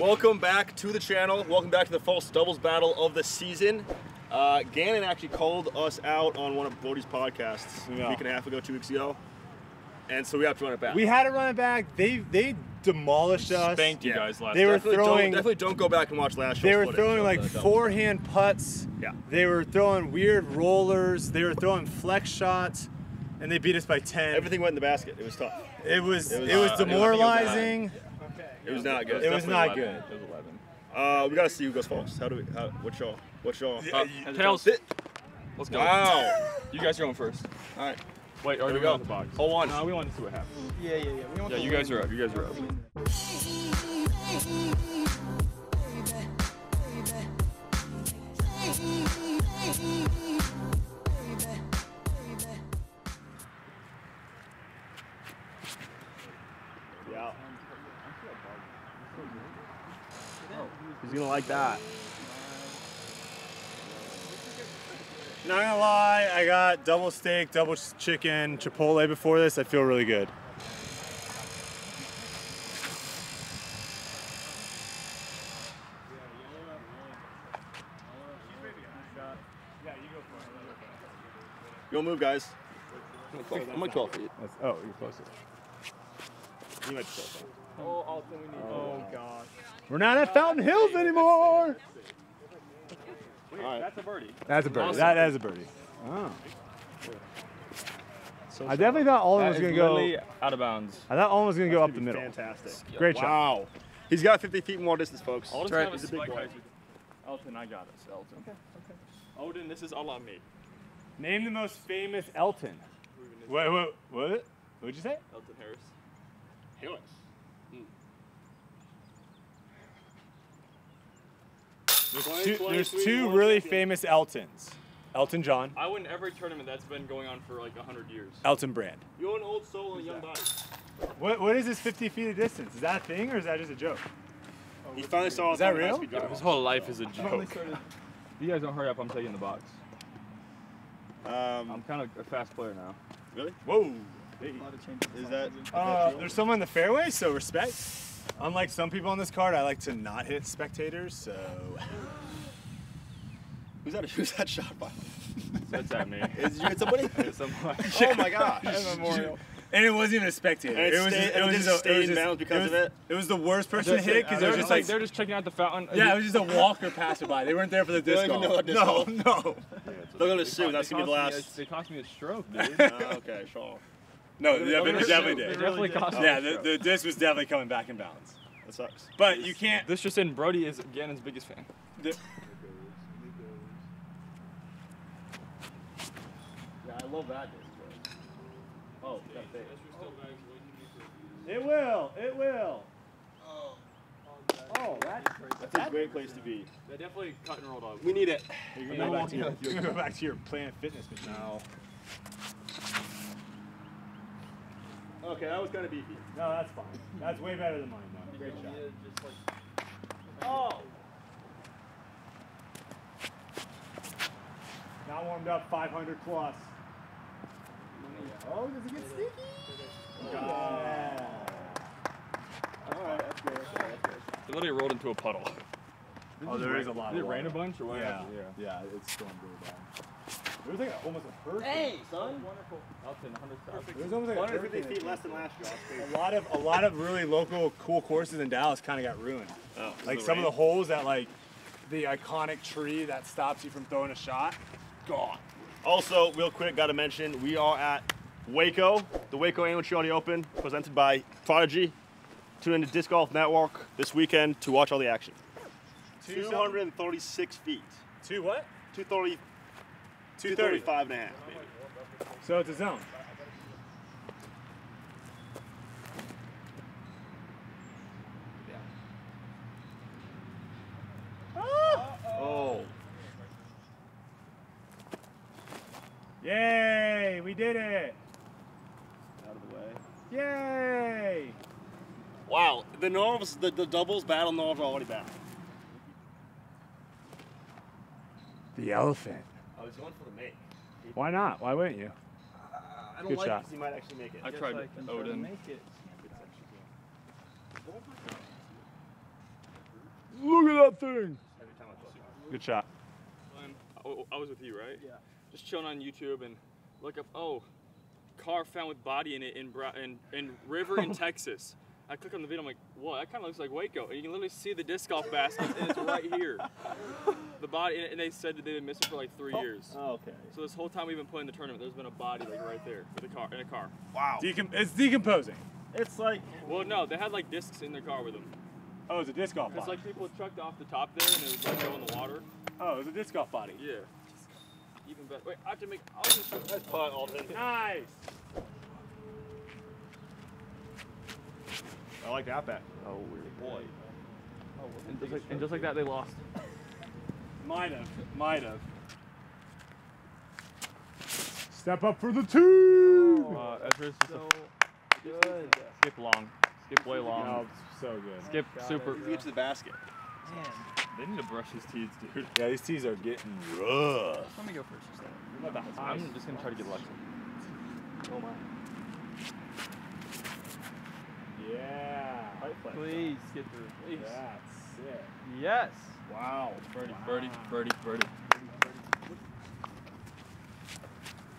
Welcome back to the channel. Welcome back to the false doubles battle of the season. Uh, Gannon actually called us out on one of Brodie's podcasts a week and a half ago, two weeks ago, and so we have to run it back. We had to run it back. They they demolished us. Spanked you Yeah. guys last They were definitely throwing- Don't, definitely don't go back and watch last. They were throwing like the doubles. forehand putts. Yeah. They were throwing weird rollers. They were throwing flex shots, and they beat us by ten. Everything went in the basket. It was tough. It was It it was, was, uh, it was- demoralizing. It was not good. It was not Definitely good. It was 11. Uh, we gotta see who goes first. How do we? How, what y'all? What y'all? Uh, tails. Sit. Let's go. Wow. You guys are going first. All right. Wait, Here are we we go. go? The box. Hole one. No, we want to see what happens. Yeah, yeah, yeah. We want Yeah, you guys are up. You guys are up. Yeah. He's gonna like that. Not gonna lie, I got double steak, double chicken, chipotle before this. I feel really good. You don't move, guys. I'm like 12 feet. That's, oh, you're closer. You might be close. Oh, oh gosh. We're not at Fountain Hills anymore. All right. That's a birdie. That's a birdie. That is a birdie. Oh. I definitely thought Alden That was is gonna go. out of bounds. I thought Alden was gonna go up the middle. Fantastic. Great shot. Wow. He's got 50 feet more distance, folks. Alden's right. kind of He's a a big boy. Elton, I got us. Elton. Okay, okay. Odin, this is all on me. Name the most famous Elton. What? What? What? What'd you say? Elton Harris. Helix. There's two, there's three, two one really champion. famous Eltons. Elton John, I win every tournament that's been going on for like 100 years. Elton Brand. You're an old soul and young body. What? What is this 50 feet of distance? Is that a thing or is that just a joke? He finally saw Is that real? high-speed. His whole life is a joke. you guys don't hurry up, I'm taking the box. Um, I'm kind of a fast player now. really? Whoa. Is that? Uh, there's someone in the fairway, so respect. Unlike some people on this card, I like to not hit spectators, so. Who's that? Who's that shot by? That's at me. Is you hit somebody? Someone- oh my gosh. And it wasn't even a spectator. And it was stayed- just, and it was just just a- stayed it was just- bounds because was, of it? It was the worst person to hit it because they're it was just just like like, they're just checking out the fountain. yeah, it was just a walker passerby. They weren't there for the They disc golf. know No, golf- no, They're gonna sue. That's gonna be the cost me a- last. They cost me a stroke, dude. Oh, okay, sure. No. They They definitely, really definitely did. did. They definitely cost me Yeah, the, the disc was definitely coming back in balance. That sucks. But you can't. This just in, Brodie is Gannon's biggest fan. The, Yeah, I love that disc. Oh, got fake. it will. It will. Oh, oh that. That's a great place to be. They definitely cut and rolled up. We need it. You're gonna, go back to your, you're gonna go back to your Planet Fitness machine. No. Okay, that was kind of beefy. No, that's fine. That's way better than mine, though. Great shot. Oh. Not warmed up, 500 plus. Oh, does it get sticky? Yeah. All right, that's good. That's good. That's good. They literally rolled into a puddle. Oh, there is a lot Did it of rain a water. bunch or what? Yeah, happened? yeah, it's stormed really bad. It was like a, almost a hurricane. Hey, son. Elton, 100 stops. It was almost like a 150 feet less than last year. That's. A lot of a lot of really local cool courses in Dallas kind of got ruined. Oh, Like some of the holes that like the iconic tree that stops you from throwing a shot, gone. Also, real quick, got to mention we are at Waco, the Waco Annual Charity Open, presented by Prodigy. Tune into Disc Golf Network this weekend to watch all the action. 236 feet. Two what? 230, 230. 235 and a half, maybe. So it's a zone. Ah! Oh. Yay! We did it! Out of the way. Yay! Wow, the Norvs, the, the doubles battle Norvs are already back. The elephant. I was going for the make. Why not? Why wouldn't you? Uh, I don't Good like shot. because he might actually make it. I tried Odin. Look at that thing. Good shot. I- I was with you, right? Yeah. Just chilling on YouTube and look up. Oh, car found with body in it in Bra- in, in river in Texas. I click on the video. I'm like, whoa, that kind of looks like Waco. And you can literally see the disc golf basket, and it's right here. The body, and they said that they've been missing for like three years. Oh, okay. So this whole time we've been playing the tournament, there's been a body like right there with a car in a car. Wow. Decom- it's decomposing. It's like Well, no, they had like discs in their car with them. Oh, it's a disc golf It's body. like people trucked off the top there, and it was like going in the water. oh, it's a disc golf body. Yeah. Even better. Wait, I have to make. I was just. nice putt, Alden. Nice. I like that bet. Oh, boy. And just, like, and just like that, they lost. Might have. Might have. Step up for the two. Uh, Ezra's just a skip long, skip way long, Oh, so good. skip super. Get to the basket. Man. They need to brush his teeth, dude. Yeah, these tees are getting Rough. Let me go first. I'm just gonna try to get lucky. Oh, my. Yeah. Please get through. Please. That's sick. Yes. Wow. Birdie, birdie, birdie, birdie.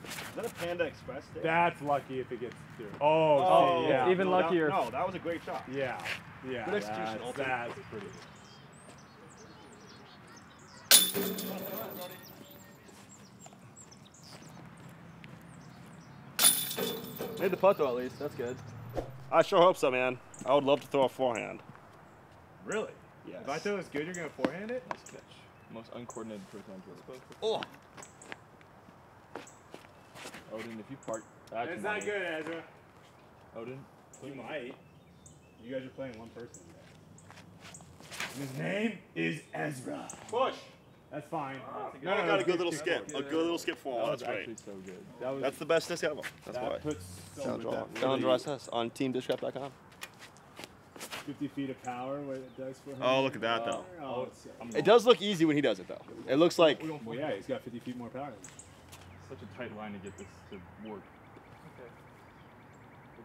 Is that a Panda Express day? That's lucky if it gets through. Oh, Oh, see, yeah. even no, that- luckier. no, that was a great shot. Yeah. Yeah. Good execution, That's, Alton. that's pretty. Made the putt though, at least. That's good. I sure hope so, man. I would love to throw a forehand. Really? Yes. If I throw this good, you're gonna forehand it? Nice catch. Most uncoordinated person on tour. Oh. Odin, if you park. That's It's not good, Ezra. Odin. You might. You guys are playing one person. His name is Ezra. Push. That's fine. Ah, no, I got a good little skip. A good little skip That forward. was That's great. so good. That was. That's the best disc ever. That's that why. puts Challenge that Raw- really Challenge Raw SS on teamdiscraft.com. 50 feet of power, what it does for him. Oh, look at that, though. Oh, it's, oh, It does look easy when he does it, though. It looks like. well, yeah, he's got 50 feet more power. such a tight line to get this to work.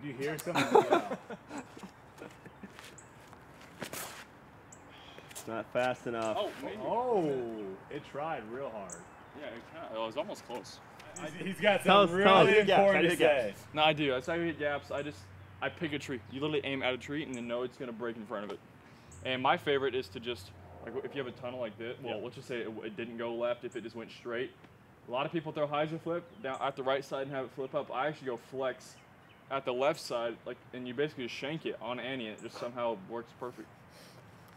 If you hear something, yeah. It's not fast enough. Oh, maybe. oh, it tried real hard. Yeah, it, kinda, it was almost close. He's- he's got Tell us- something us. really important try to to say. No, I do. That's how you hit gaps. I just I pick a tree. You literally aim at a tree and then know it's gonna break in front of it. And my favorite is to just like if you have a tunnel like this. Well, Yeah. let's just say it, it didn't go left. If it just went straight. A lot of people throw hyzer flip down at the right side and have it flip up. I actually go flex at the left side, like, and you basically just shank it on Annie, and it just somehow works perfect.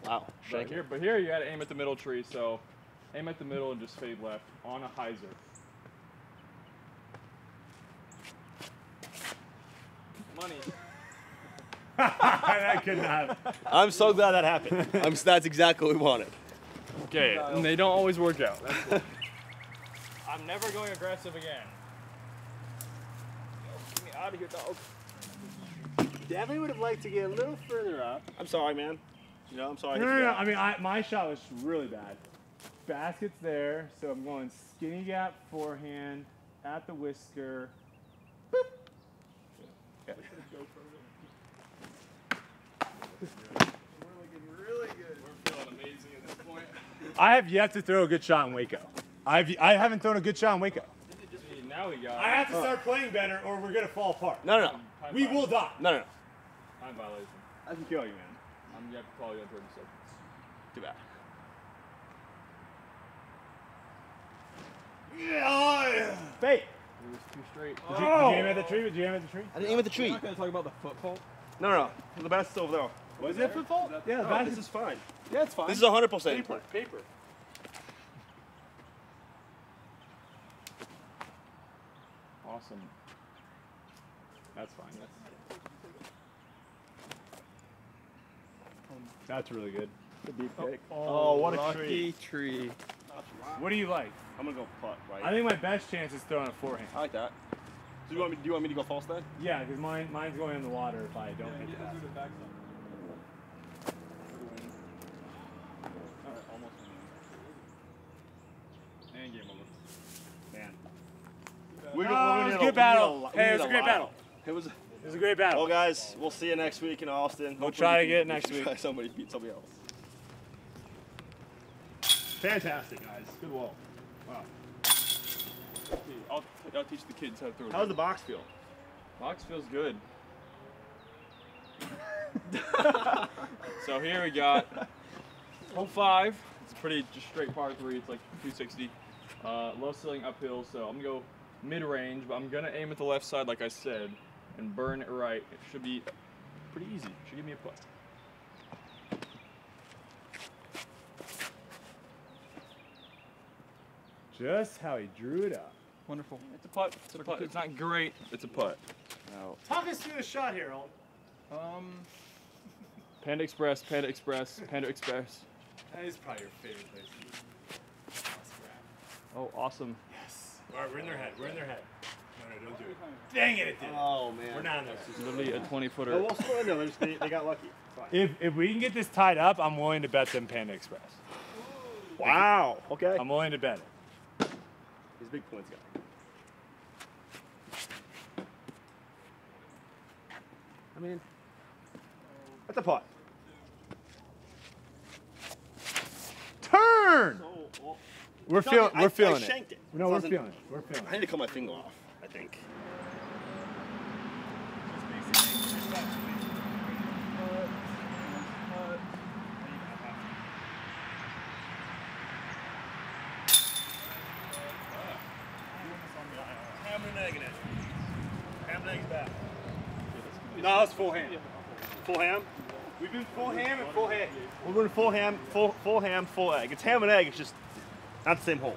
Wow. But Shake here, but here you gotta aim at the middle tree. So aim at the middle and just fade left on a hyzer. Money. that could not. I'm so glad that happened. I'm, that's exactly what we wanted. Okay, and they don't always work out. That's cool. I'm never going aggressive again. Get me out of here, dog. Definitely would have liked to get a little further up. I'm sorry, man. You know, I'm sorry. No, no, no. I mean, I, my shot was really bad. Basket's there, so I'm going skinny gap forehand at the whisker. We're feeling amazing at this point. I have yet to throw a good shot in Waco. I've I haven't thrown a good shot in Waco. Now we got. I have to start playing better, or we're gonna fall apart. No, no, no. We will die. No, no, no. Time violation. I can kill you, man. I'm gonna have to call you in 30 seconds. Too bad. Fate. It was too straight. Did you, did you aim at the tree? Did you aim at the tree? I didn't aim at the tree. Not gonna talk about the foot fault. No, no, no. The basket's over there. Was it football? Yeah, the No, basket. this is fine. Yeah, it's fine. This is 100% paper. Paper. Awesome. That's fine. That's That's really good. Oh, oh, oh, what a lucky tree. What do you like? I'm gonna go putt, right? I think my best chance is throwing a forehand. I like that. Do you want me? Do you want me to go false then? Yeah, because mine mine's going in the water if I don't hit the basket. And game over. Man, We're No, gonna- uh, it was a gonna- good battle. we need a- Hey, it was a great battle. It was. It was a great battle. Well, guys, we'll see you next week in Austin. We'll Hopefully try we to get it next week. try Somebody beat somebody else. Fantastic, guys. Good wall. Wow. I'll, I'll teach the kids how to throw. How does the box feel? Box feels good. so here we got hole five. It's pretty just straight par three. It's like 260. Uh, low ceiling uphill. So I'm gonna go mid range, but I'm gonna aim at the left side like I said and burn it right. It should be pretty easy. Should give me a putt. Just how he drew it up. Wonderful. It's a putt. It's a putt. It's not great. It's a putt. Now, Talk us through the shot here, Harold. um, Panda Express, Panda Express, Panda Express. That is probably your favorite place to eat. Oh, awesome. Yes. All right, we're in their head. We're in their head. No, no, don't do it. Dang it, it did. Oh man. We're not in there. Literally a 20 footer. Well, still, no, they, just, they, they got lucky. Fine. If, if we can get this tied up, I'm willing to bet them Panda Express. Wow. Okay. I'm willing to bet it. He's a big points guy. I mean, that's a putt. Turn! We're feeling. I- We're I feeling it. shanked it. No, we're feeling it. We're feeling I need to cut my finger off. I think. Ham egg. Ham. No, it's full hand. Full ham. We've been full ham and full head. We're going full ham, full full ham, full egg. It's ham and egg. It's just not the same hole.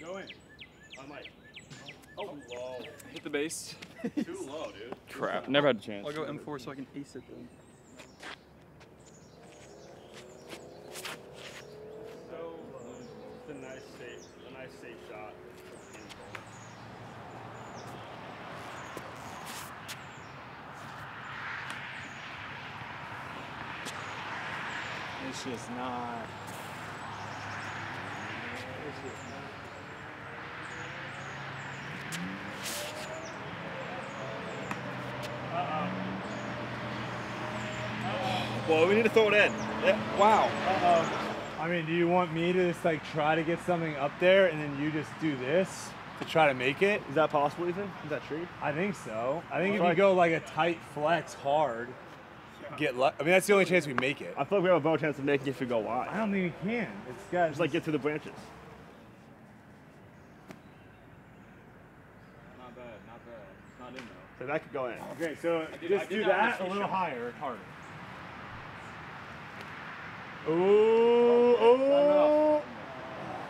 Go in. I might. Oh, low. Hit the base. Too low, dude. Crap. Never had a chance. I'll go M4 so I can ace it then. It's a nice safe, a nice safe shot. It's just not. Well, we need to throw it in. Yeah. Wow. I mean, do you want me to just like try to get something up there and then you just do this to try to make it? Is that possible, Ethan? Is that true? I think so. I think if Well, you go like a tight flex hard, get. Lu- I mean, that's the only chance we make it. I feel like we have a better chance of making it if we go wide. I don't think we can. It's got Just like get through the branches. Not bad. Not bad. It's not in though. So that could go in. Okay, so did- I just did do that on that the a little shot. higher, harder. Ooh, ooh.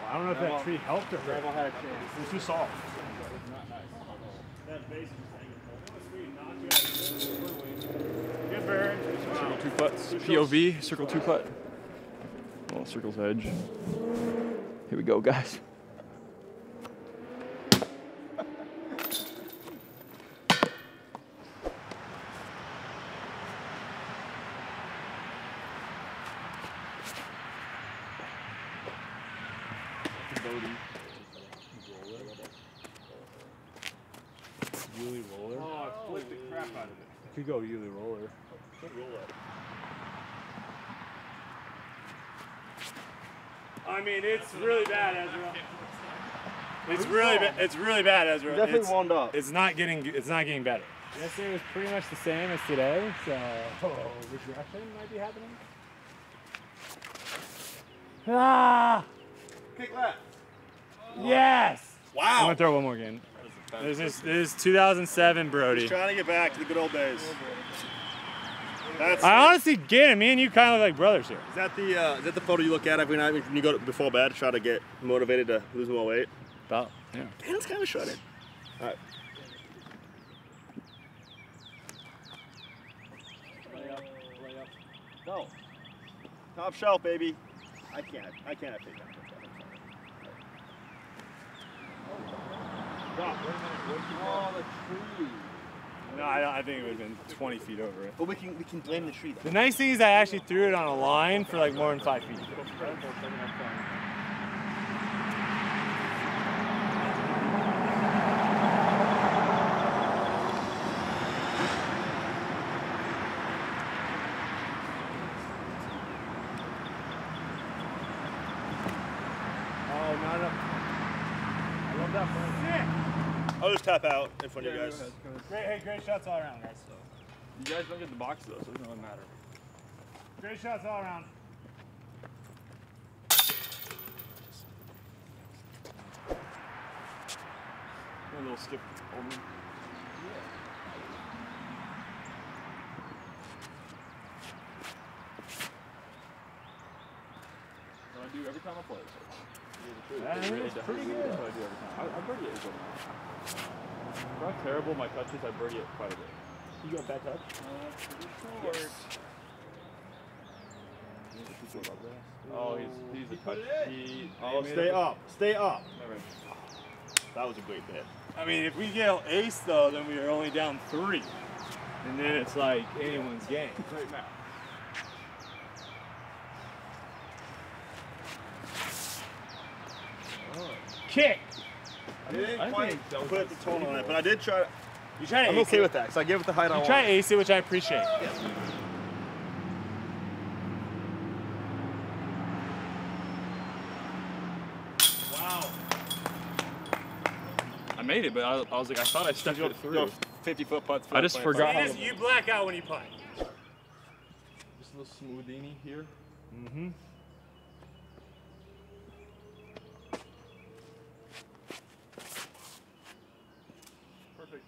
I don't know if that tree helped or hurt. had a chance. It's too soft. Good bird. Circle two putts. POV. Circle two putt. Oh, circle's edge. Here we go, guys. Yuli roller. Oh, I flipped the crap out of it. Could go Yuli roller. I mean, it's really bad, Ezra. It's really, ba- it's really bad, Ezra. Definitely it's, warmed up. it's not getting, it's not getting better. Yesterday was pretty much the same as today, so oh, regression might be happening. Ah, Kick left. yes. Wow. I'm gonna throw one more again. This is, this is 2007 Brodie. Just trying to get back to the good old days. That's. I honestly get it. Me and you kind of look like brothers here. Is that the uh, is that the photo you look at every night when you go to, before bed to try to get motivated to lose more weight? About, yeah. And it's kind of shredded. All right. Go. Top shelf, baby. I can't. I can't have in that. Stop. Oh, the tree. No, I, I think it would have been 20 feet over it. But we can we can blame the tree though. The nice thing is I actually threw it on a line for like more than five feet. Tap out in front of you guys. go ahead, go ahead. Great, hey, great shots all around, guys. You guys don't get the box though, so it doesn't really matter. Great shots all around. A little skip over. What I do every time I play. That It really is does. pretty That's good. what I do every time. I, I birdie it a good amount. If terrible at my touches, I birdie it quite a bit. You got bad touch? Uh, yes. Oh, he's he's a touch. He, Oh, they made stay it- up. Stay up. That was a great bit. I mean, if we get ace though, then we are only down three, and then it's like anyone's game. Great map. Kick. I didn't quite think that was put the tone on pretty it, but I did try. to. You try to I'm ace okay it. with that because I gave it the height I You want. try to ace it, which I appreciate. Wow. I made it, but I, I was like, I thought I stepped it through. 50 foot putts. I just forgot how. you black out when you putt. Just a little smoothini here. Mm-hmm. Perfect.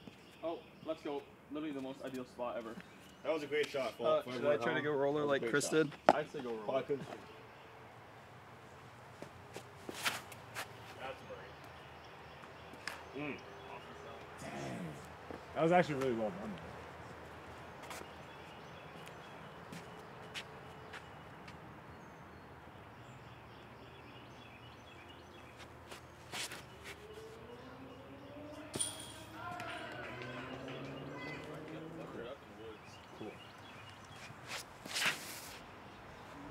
Literally the most ideal spot ever. That was a great shot. Paul, Uh, should I try to go roller That was a like Chris shot. did? I'd say go Paul, I roll. couldn't- Mm. That was actually really well done.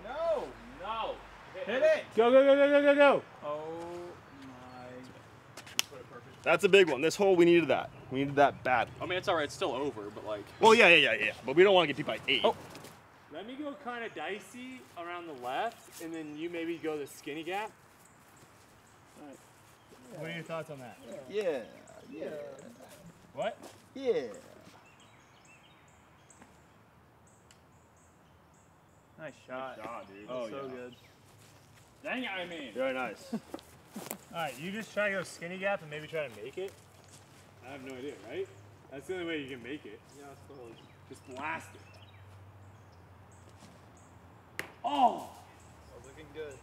No, no. Hit it. Go, go, go, go, go, go, go. Oh my. That's a big one. This hole, we needed that. We needed that bad. I mean, it's alright. It's still over, but like. Well, yeah, yeah, yeah, yeah. But we don't want to get beat by eight. Oh. Let me go kind of dicey around the left, and then you maybe go the skinny gap. What are your thoughts on that? Yeah, yeah, What? yeah. Nice shot. God, dude. Oh, so yeah. good. Dang it, I mean. Very nice. All right, you just try to go skinny gap and maybe try to make it. I have no idea, right? That's the only way you can make it. Yeah, still. Just blast it. Oh, Looking good.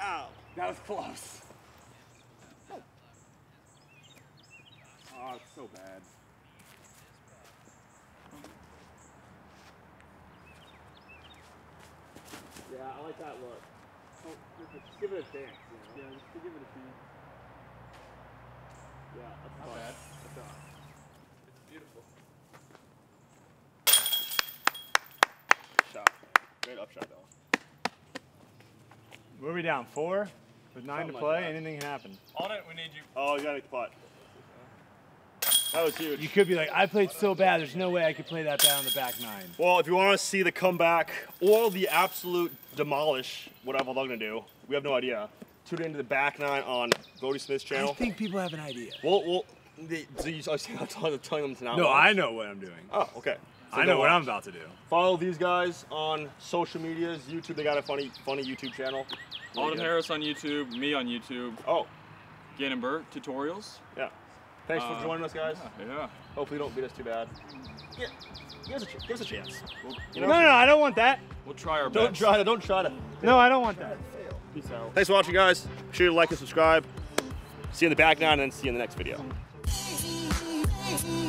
Ow. that was close. Oh, it's so bad. Yeah, I like that look. Oh, just give it a chance. You know? Yeah, just to give it a chance. Yeah, that's Not fine. bad. That's all right. It's beautiful. Shot. Great upshot, though. What are we down? Four? With nine Something to play, that. anything can happen. On it, we need you. Oh, you got to make the putt. That was huge. You could be like, I played so bad, there's no way I could play that bad on the back nine. Well, if you want to see the comeback or the absolute demolish whatever they're going to do, we have no idea. Tune into the back nine on Brodie Smith's channel. I channel. think people have an idea. We'll, we'll, the, so you, I was telling, telling them to not No, watch. I know what I'm doing. Oh, okay. So I go know what watch. I'm about to do. Follow these guys on social medias. YouTube, they got a funny, funny YouTube channel. Really Autumn. Harris on YouTube, me on YouTube, Oh, Gannon Buhr tutorials. yeah. Thanks for Uh, joining us, guys. Yeah. Hopefully, you don't beat us too bad. Yeah, give us a, give us a chance. We'll, You No, know? no, I don't want that. we'll try our best. Don't best. try to. Don't try to. No, I don't want that. Peace out. Thanks for watching, guys. Make sure you like and subscribe. See you in the back nine, and then see you in the next video. baby, baby.